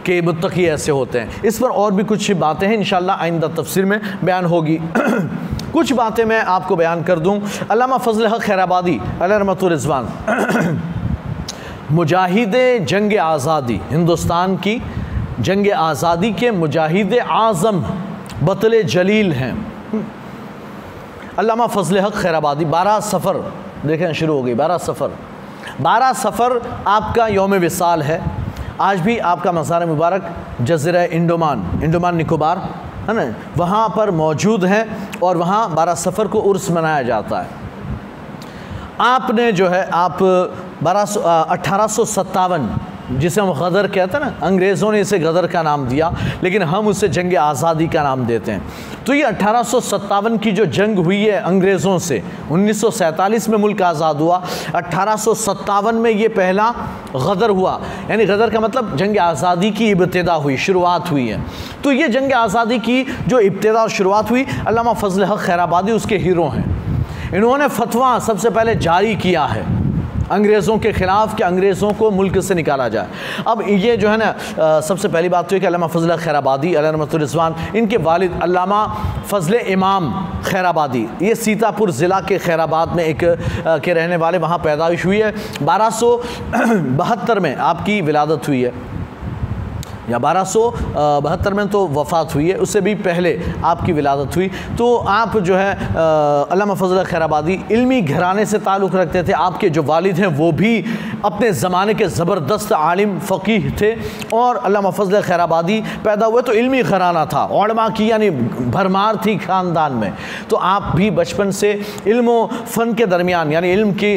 कि मुत्तकी ऐसे होते हैं। इस पर और भी कुछ बातें हैं इन आइंदा तफसर में बयान होगी। कुछ बातें मैं आपको बयान कर दूँ। अलामा फजल हक खैराबादी अलरमतरजवान मुजाहिद जंग आज़ादी, हिंदुस्तान की जंग आज़ादी के मुजाहिद आज़म बतल जलील हैं। अलामा फजल हक खैराबादी, बारह सफ़र, देखें शुरू हो गई, बारह सफ़र। बारह सफ़र आपका योम विसाल है। आज भी आपका मज़ार मुबारक, जज़ीरा इंडोमान इंडोमान निकोबार, है ना? वहाँ पर मौजूद हैं और वहाँ बारह सफ़र को उर्स मनाया जाता है। आपने जो है, आप बारह सौ अट्ठारह सौ सत्तावन जिसे हम गदर कहते हैं ना, अंग्रेज़ों ने इसे गदर का नाम दिया, लेकिन हम उसे जंग आज़ादी का नाम देते हैं। तो ये अट्ठारह की जो जंग हुई है अंग्रेज़ों से 1947 में मुल्क आज़ाद हुआ अट्ठारह में ये पहला गदर हुआ। यानी गदर का मतलब जंग आज़ादी की इब्तदा हुई, शुरुआत हुई है। तो ये जंग आज़ादी की जो इब्तदा और शुरुआत हुई, अल्लामा फजल हक खैराबादी उसके हीरो हैं। इन्होंने फतवा सबसे पहले जारी किया है। अंग्रेज़ों के ख़िलाफ़ कि अंग्रेज़ों को मुल्क से निकाला जाए। अब ये जो है ना सबसे पहली बात तो है कि अलामा फजल खैराबादी अलमतरजवान इनके वालिद अलामा फजल इमाम खैराबादी। ये सीतापुर ज़िला के खैराबाद में एक के रहने वाले, वहाँ पैदाइश हुई है। बारह सौ बहत्तर में आपकी विलादत हुई है। या बारह सौ बहत्तर में तो वफ़ात हुई है, उससे भी पहले आपकी विलादत हुई। तो आप जो है अल्लाह फजल खैराबादी इल्मी घराने से ताल्लुक़ रखते थे, आपके जो वालिद हैं, वो भी अपने ज़माने के ज़बरदस्त आलिम, फ़कीह थे और अल्लाह फजल खैराबादी पैदा हुए तो इल्मी घराना था ओरमा की, यानी भरमार थी ख़ानदान में। तो आप भी बचपन से इल्म फ़न के दरमियान, यानी इल्म की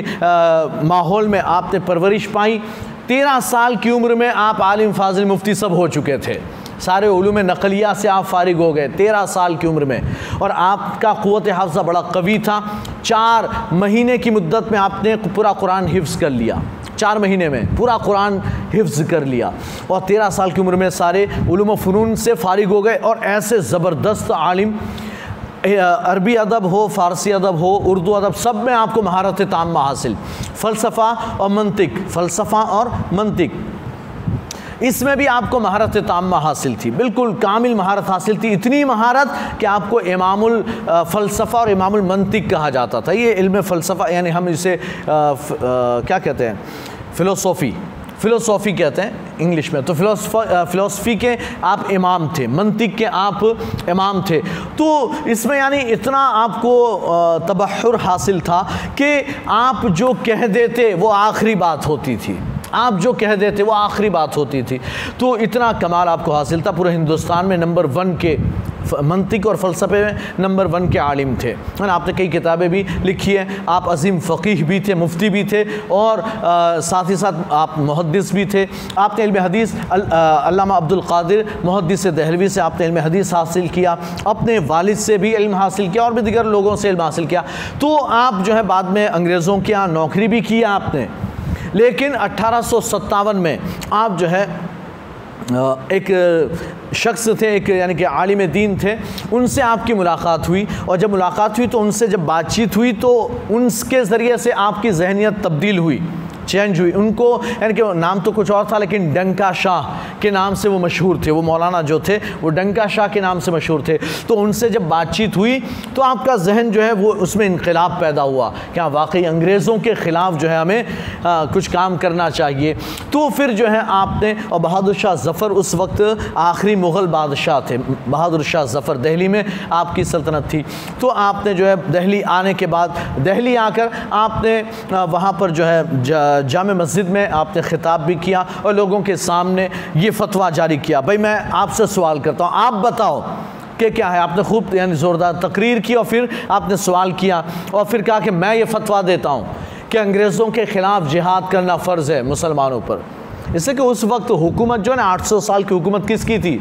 माहौल में आपने परवरिश पाई तेरह साल की उम्र में आप आलिम फाजिल मुफ्ती सब हो चुके थे। सारे उलूम नकलिया से आप फारिग हो गए, तेरह साल की उम्र में। और आपका क़वत हाफजा बड़ा कवी था। चार महीने की मुद्दत में आपने पूरा कुरान हिफ्ज़ कर लिया। चार महीने में पूरा कुरान हिफ्ज़ कर लिया। और तेरह साल की उम्र में सारे फ़नून से फारिग हो गए और ऐसे ज़बरदस्त आलिम अरबी अदब हो फ़ारसी अदब हो उर्दू अदब सब में आपको महारत ताम हासिल। फ़लसफ़ा और मंतिक फ़लसफ़ा और मंतिक। इसमें भी आपको महारत ताम हासिल थी। बिल्कुल कामिल महारत हासिल थी। इतनी महारत कि आपको इमामुल फ़लसफ़ा और इमामुल मंतिक कहा जाता था। ये इल्म फ़लसफ़ा यानी हम इसे आ, फ, आ, क्या कहते हैं? फ़िलोसोफ़ी। फ़िलोसॉफ़ी कहते हैं इंग्लिश में। तो फ़िलोसफ़ी के आप इमाम थे, मंतिक के आप इमाम थे। तो इसमें यानी इतना आपको तबहर हासिल था कि आप जो कह देते, वो आखिरी बात होती थी। आप जो कह देते, वो आखिरी बात होती थी। तो इतना कमाल आपको हासिल था पूरे हिंदुस्तान में नंबर वन के मंतिक और फ़लसफ़े में नंबर वन के आलिम थे। है आपने कई किताबें भी लिखी हैं। आप अजीम फ़कीह भी थे मुफ्ती भी थे और आ, साथ ही साथ आप मुहदस भी थे। आपने इल्म हदीस अल्लामा अब्दुल कादिर मुहदस दहलवी से आपने इल्म हदीस हासिल किया। अपने वालिद से भी इल्म हासिल किया और भी दिगर लोगों से इल्म हासिल किया। तो आप जो है बाद में अंग्रेज़ों के यहाँ नौकरी भी किया आपने। लेकिन अट्ठारह में आप जो है एक शख्स थे, एक यानी कि आलिम दीन थे, उनसे आपकी मुलाकात हुई। और जब मुलाकात हुई तो उनसे जब बातचीत हुई तो उनके ज़रिए से आपकी जहनीत तब्दील हुई। चेंज हुई उनको यानी कि नाम तो कुछ और था लेकिन डंका शाह के नाम से वो मशहूर थे। वो मौलाना जो थे वो डंका शाह के नाम से मशहूर थे। तो उनसे जब बातचीत हुई तो आपका जहन जो है वो उसमें इनकलाब पैदा हुआ क्या वाकई अंग्रेज़ों के ख़िलाफ़ जो है हमें आ, कुछ काम करना चाहिए। तो फिर जो है आपने और बहादुर शाह ज़फ़र उस वक्त आखिरी मुग़ल बादशाह थे। बहादुर शाह ज़फ़र दहली में आपकी सल्तनत थी। तो आपने जो है दहली आने के बाद दहली आकर आपने वहाँ पर जो है जाम मस्जिद में आपने ख़िताब भी किया और लोगों के सामने ये फतवा जारी किया। भाई, मैं आपसे सवाल करता हूँ। आप बताओ कि क्या है? आपने खूब, यानी ज़ोरदार तकरीर की और फिर आपने सवाल किया और फिर कहा कि मैं ये फतवा देता हूँ कि अंग्रेज़ों के ख़िलाफ़ जिहाद करना फ़र्ज़ है मुसलमानों पर। इससे कि उस वक्त हुकूमत जो है ना 800 साल की हुकूमत किसकी थी?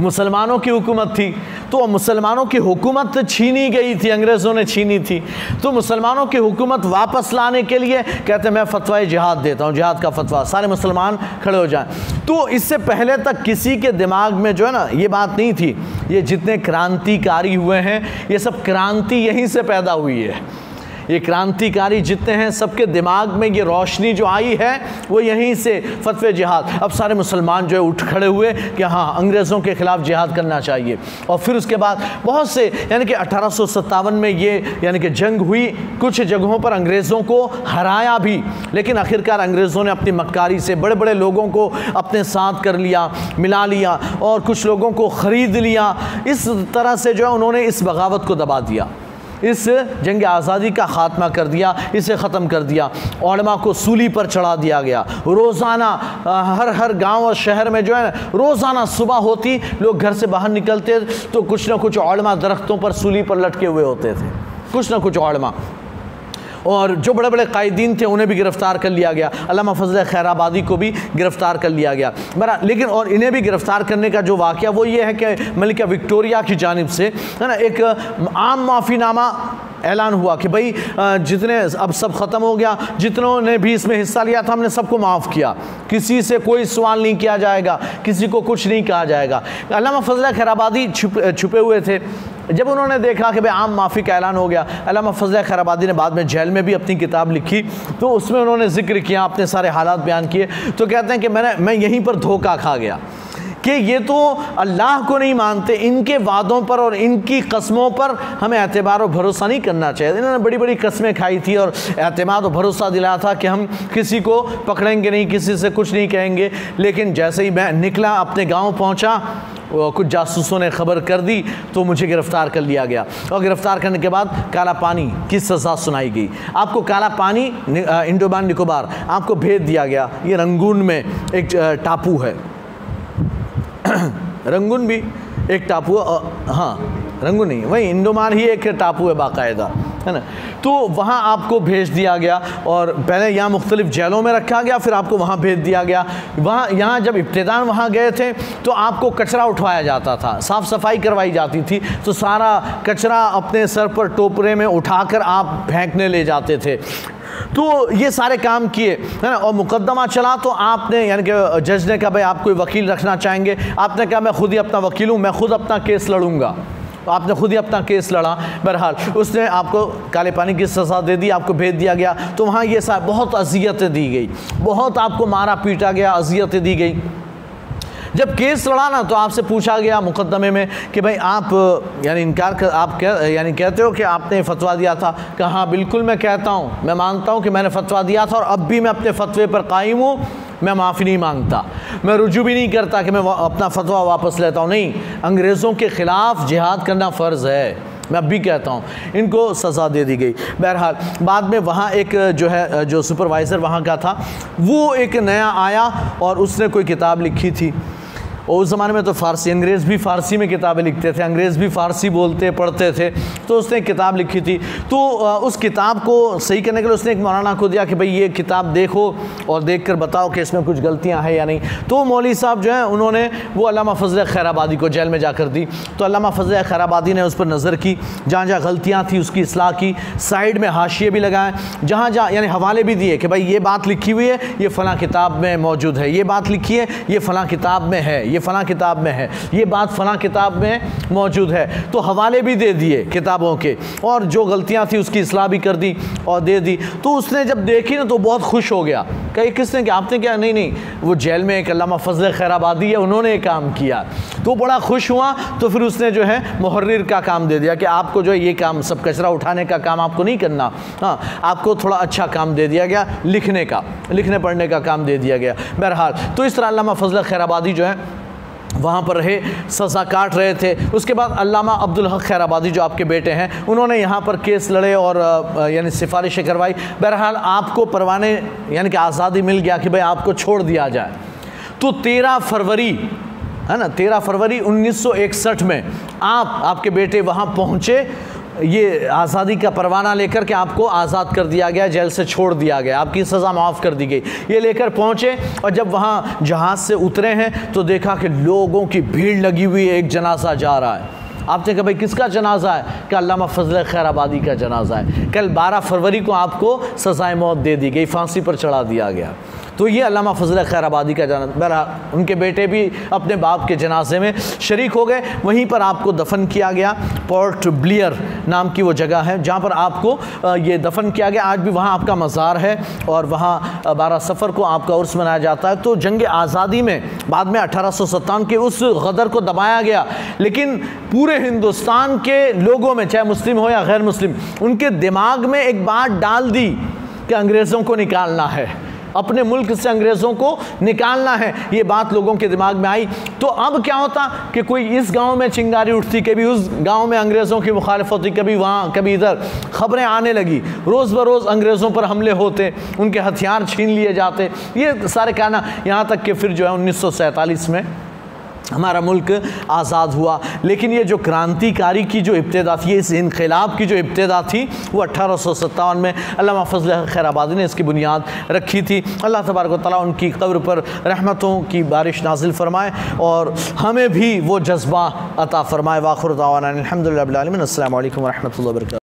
मुसलमानों की हुकूमत थी। तो मुसलमानों की हुकूमत छीनी गई थी, अंग्रेज़ों ने छीनी थी। तो मुसलमानों की हुकूमत वापस लाने के लिए कहते मैं फतवा जिहाद देता हूँ, जिहाद का फतवा। सारे मुसलमान खड़े हो जाएँ। तो इससे पहले तक किसी के दिमाग में जो है ना, ये बात नहीं थी। ये जितने क्रांतिकारी हुए हैं, ये सब क्रांति यहीं से पैदा हुई है। ये क्रांतिकारी जितने हैं, सबके दिमाग में ये रोशनी जो आई है, वो यहीं से फतवे जिहाद। अब सारे मुसलमान जो है, उठ खड़े हुए कि हाँ अंग्रेज़ों के ख़िलाफ़ जिहाद करना चाहिए। और फिर उसके बाद बहुत से, यानी कि अठारह सौ सत्तावन में ये, यानी कि जंग हुई, कुछ जगहों पर अंग्रेज़ों को हराया भी। लेकिन आखिरकार अंग्रेज़ों ने अपनी मक्कारी से बड़े बड़े लोगों को अपने साथ कर लिया, मिला लिया और कुछ लोगों को ख़रीद लिया। इस तरह से जो है, उन्होंने इस बगावत को दबा दिया। इस जंग आज़ादी का ख़ात्मा कर दिया, इसे ख़त्म कर दिया ओलमा को सूली पर चढ़ा दिया गया। रोज़ाना हर हर गाँव और शहर में जो है रोज़ाना सुबह होती, लोग घर से बाहर निकलते तो कुछ ना कुछ ओलमा दरख्तों पर सूली पर लटके हुए होते थे। कुछ ना कुछ ओलमा और जो बड़े बड़े कायदीन थे, उन्हें भी गिरफ़्तार कर लिया गया। अलामा फजल खैराबादी को भी गिरफ़्तार कर लिया गया। बरा, लेकिन और इन्हें भी गिरफ़्तार करने का जो वाक़ वो ये है कि मलिका विक्टोरिया की जानब से, है ना, एक आम माफ़ीनामा ऐलान हुआ कि भाई जितने अब सब ख़त्म हो गया, जितनों ने भी इसमें हिस्सा लिया था, हमने सबको माफ़ किया। किसी से कोई सवाल नहीं किया जाएगा, किसी को कुछ नहीं कहा जाएगा। अलामा फजल खैराबादी छुप, छुपे हुए थे। जब उन्होंने देखा कि भाई, आम माफ़ी का ऐलान हो गया अलामा फजल खैराबादी ने बाद में जेल में भी अपनी किताब लिखी तो उसमें उन्होंने ज़िक्र किया, अपने सारे हालात बयान किए। तो कहते हैं कि मैंने, मैं यहीं पर धोखा खा गया। कि ये तो अल्लाह को नहीं मानते, इनके वादों पर और इनकी कस्मों पर हमें एतबार और भरोसा नहीं करना चाहिए। इन्होंने बड़ी बड़ी कस्में खाई थी और अतमाद और भरोसा दिलाया था कि हम किसी को पकड़ेंगे नहीं, किसी से कुछ नहीं कहेंगे। लेकिन जैसे ही मैं निकला, अपने गाँव पहुँचा कुछ जासूसों ने खबर कर दी तो मुझे गिरफ़्तार कर लिया गया। और गिरफ़्तार करने के बाद काला पानी की सज़ा सुनाई गई। आपको काला पानी इंडोबान निकोबार, आपको भेज दिया गया। ये रंगून में एक टापू है। रंगून भी एक टापू हाँ रंगून नहीं वही इंडोमान ही एक टापू है बाकायदा। है ना? तो वहाँ आपको भेज दिया गया और पहले यहाँ मुख्तलिफ़ जेलों में रखा गया, फिर आपको वहाँ भेज दिया गया। वहाँ, यहाँ जब इब्तदान वहाँ गए थे तो आपको कचरा उठवाया जाता था साफ़ सफ़ाई करवाई जाती थी तो सारा कचरा अपने सर पर टोपरे में उठाकर आप फेंकने ले जाते थे। तो ये सारे काम किए, है ना? और मुकदमा चला तो आपने, यानी कि जज ने कहा, भाई आप कोई वकील रखना चाहेंगे? आपने कहा, मैं खुद ही अपना वकील हूँ, मैं खुद अपना केस लड़ूँगा। तो आपने खुद ही अपना केस लड़ा। बहरहाल, उसने आपको काले पानी की सज़ा दे दी, आपको भेज दिया गया। तो वहाँ ये साहब बहुत अजियतें दी गई। बहुत आपको मारा पीटा गया, अजियतें दी गई। जब केस लड़ा ना तो आपसे पूछा गया मुकदमे में कि भाई आप, यानी इनकार कर, आप कह, यानी कहते हो कि आपने फतवा दिया था? कि हाँ बिल्कुल मैं कहता हूँ। मैं मानता हूँ कि मैंने फतवा दिया था और अब भी मैं अपने फतवे पर कायम हूँ। मैं माफ़ी नहीं माँगता। मैं रुजू भी नहीं करता कि मैं अपना फतवा वापस लेता हूँ। नहीं, अंग्रेज़ों के ख़िलाफ़ जिहाद करना फ़र्ज़ है। मैं अब भी कहता हूँ, इनको सज़ा दे दी गई। बहरहाल, बाद में वहाँ एक जो है, जो सुपरवाइज़र वहाँ का था, वो एक नया आया और उसने कोई किताब लिखी थी। और उस ज़माने में तो फ़ारसी, अंग्रेज़ भी फ़ारसी में किताबें लिखते थे, अंग्रेज़ भी फ़ारसी बोलते, पढ़ते थे तो उसने एक किताब लिखी थी। तो उस किताब को सही करने के लिए उसने एक मौलाना को दिया कि भाई ये किताब देखो और देख कर बताओ कि इसमें कुछ गलतियाँ हैं या नहीं। तो मौली साहब जो हैं, उन्होंने वो अलामा फजल खैराबादी को जेल में जाकर दी। तो अलामा फजल खैराबादी ने उस पर नज़र की, जहाँ जहाँ गलतियाँ थी उसकी असलाह की, साइड में हाशिए भी लगाएँ, जहाँ जहाँ, यानी हवाले भी दिए कि भाई ये बात लिखी हुई है, ये फ़लाँ किताब में मौजूद है, ये बात लिखी है, ये फ़लाँ किताब में है, ये फ़लाँ किताब में है, ये बात फ़लाँ किताब में मौजूद है। तो हवाले भी दे दिए किताबों के, और जो गलतियाँ थी उसकी असलाह भी कर दी और दे दी। तो उसने जब देखी ना तो बहुत खुश हो गया। कहीं, किसने क्या? आपने क्या? नहीं नहीं, वो जेल में एक अलामा फजल खैराबादी है, उन्होंने काम किया। तो बड़ा खुश हुआ तो फिर उसने जो है मुहर्र का काम दे दिया कि आपको जो है, ये काम, सब कचरा उठाने का काम आपको नहीं करना। हाँ आपको थोड़ा अच्छा काम दे दिया गया, लिखने का, लिखने पढ़ने का काम दे दिया गया। बहरहाल तो इस तरह अलामा फजल खैराबादी जो है वहाँ पर रहे, सज़ा काट रहे थे। उसके बाद अल्लामा अब्दुल हक खैराबादी जो आपके बेटे हैं, उन्होंने यहाँ पर केस लड़े और यानी सिफारिशें करवाई। बहरहाल आपको परवाने, यानी कि आज़ादी मिल गया कि भाई आपको छोड़ दिया जाए। तो तेरह फरवरी, है ना, तेरह फरवरी 1961 में आप, आपके बेटे वहाँ पहुँचे ये आज़ादी का परवाना लेकर के आपको आज़ाद कर दिया गया, जेल से छोड़ दिया गया, आपकी सज़ा माफ़ कर दी गई। ये लेकर पहुँचे और जब वहाँ जहाज़ से उतरे हैं तो देखा कि लोगों की भीड़ लगी हुई है, एक जनाजा जा रहा है। आपने कहा भाई, किसका जनाजा है? कि अल्लामा फजल खैर आबादी का जनाजा है। कल 12 फरवरी को आपको सज़ाए मौत दे दी गई, फांसी पर चढ़ा दिया गया। तो ये अलामा फजल खैर आबादी का जना बहरहाल उनके बेटे भी अपने बाप के जनाजे में शरीक हो गए। वहीं पर आपको दफन किया गया, पोर्ट ब्लियर नाम की वो जगह है, जहाँ पर आपको ये दफन किया गया। आज भी वहाँ आपका मज़ार है और वहाँ बारह सफ़र को आपका उर्स मनाया जाता है। तो जंग आज़ादी में, बाद में अठारह के उस गदर को दबाया गया। लेकिन पूरे हिंदुस्तान के लोगों में, चाहे मुस्लिम हो या गैर मुस्लिम, उनके दिमाग में एक बात डाल दी कि अंग्रेज़ों को निकालना है। अपने मुल्क से अंग्रेज़ों को निकालना है। ये बात लोगों के दिमाग में आई। तो अब क्या होता कि कोई इस गाँव में चिंगारी उठती, कभी उस गाँव में अंग्रेज़ों की मुखालफ होती, कभी वहाँ, कभी इधर, खबरें आने लगी। रोज़ बरोज़ अंग्रेज़ों पर हमले होते, उनके हथियार छीन लिए जाते। ये सारे कहना यहाँ तक कि फिर जो है उन्नीस सौ सैंतालीस में हमारा मुल्क आज़ाद हुआ। लेकिन ये जो क्रांतिकारी की जो इब्तदा थी, इस इनकलाब की जो इब्तदा थी, वो अट्ठारह सौ सत्तावन में अल्लाह फजल खैर आबादी ने इसकी बुनियाद रखी थी। अल्लाह तबारक ताली उनकी कब्र पर रहमतों की बारिश नाजिल फरमाए और हमें भी वो जज्बा अता फ़रमाए। वाखुर अलहमदिल्ला अल्लाम वरहमल वर्क